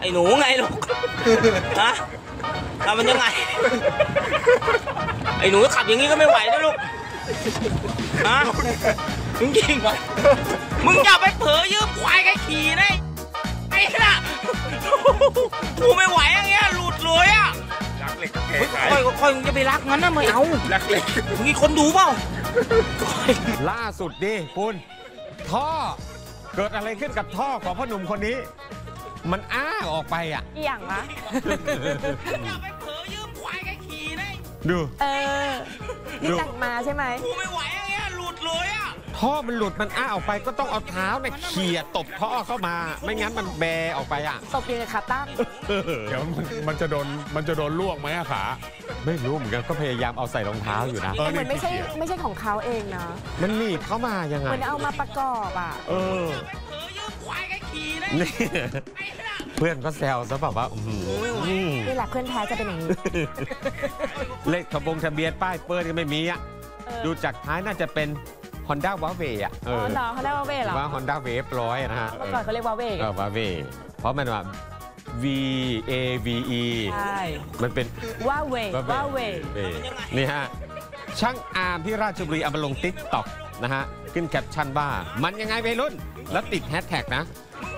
ไอ้หนูไงลูกฮะทำมันยังไง ไอ้หนูขับอย่างนี้ก็ไม่ไหวนะลูก ฮะจริงๆมึงอย่าไปเผลอยืมควายใครขี่นะไอ้น่ะกูไม่ไหวอย่างเงี้ยหลุดเลยอะรักเหล็กกับเทเฮ้ยขายค่อยค่อยมึงจะไปรักงั้นนะไม่เอารักเหล็กมีคนดูเปล่า ล่าสุดดิคุณท่อเกิดอะไรขึ้นกับท่อของพ่อหนุ่มคนนี้ มันอ้าออกไปอะ อีหยังวะอย่าไปเผลอยืมควายใครขี่นะดู เออ นี่แต่งมาใช่ไหม กูไม่ไหวอย่างเงี้ยหลุดเลยอะท่อมันหลุดมันอ้าออกไปก็ต้องเอาเท้าเนี่ยเขี่ยตบท่อเข้ามา ไม่งั้นมันแบออกไปอะ ตบอยู่ในขาตั้ง เดี๋ยวมันมันจะโดนมันจะโดนลวกไหมอะขา ไม่รู้เหมือนกันก็พยายามเอาใส่รองเท้าอยู่นะ เออแต่เหมือนไม่ใช่นี่ขี้เกียจ ไม่ใช่ของเขาเองนะมันหนีบเข้ามายังเหไงมือนเอามาประกอบอะ เออเผลอยื มควายใครขี่นะนี่ไอ้น่ะเพื่อนก็แซวซะแบบว่าอื้อหือนี่แหละเพื่อนแท้จะเป็นอย่างนี้ เลขทะบงทะเบียนป้ายเปิดก็ไม่มีอะ เออ ดูจากท้ายน่าจะเป็น Honda w a v e อะเออ๋ออเหรอเขาเรียกว่าเว่เหรอว่า Honda Wave ร้อยนะฮะเมื่อก่อนเขาเรียกว่าเว่เออ w a v e เพราะมันว่า V A V E ใช่มันเป็นว่าเว่ Wave ว่าเว่นี่ฮะ ช่างอาร์มที่ราชบุรีเอามาลง TikTok นะฮะขึ้นแคปชั่นว่ามันยังไงไปรุ่น แล้วติดแฮชแท็กนะ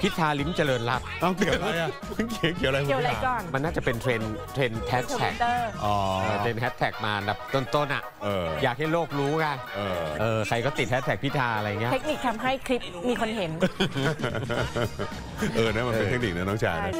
พิธาลิ้มเจริญรัตน์เอาเกี่ยวอะไรอะเกี่ยวเกี่ยวอะไรเกี่ยวอะไรก่อนมันน่าจะเป็น trend trend hashtag Twitter อ๋อ trend hashtag มาแบบต้นๆอะเอออยากให้โลกรู้ไงเออเออใครก็ติดแฮชแท็กพิธาอะไรเงี้ยเทคนิคทำให้คลิปมีคนเห็น เออนั่นมันเป็นเทคนิคนะน้องชายนะใช่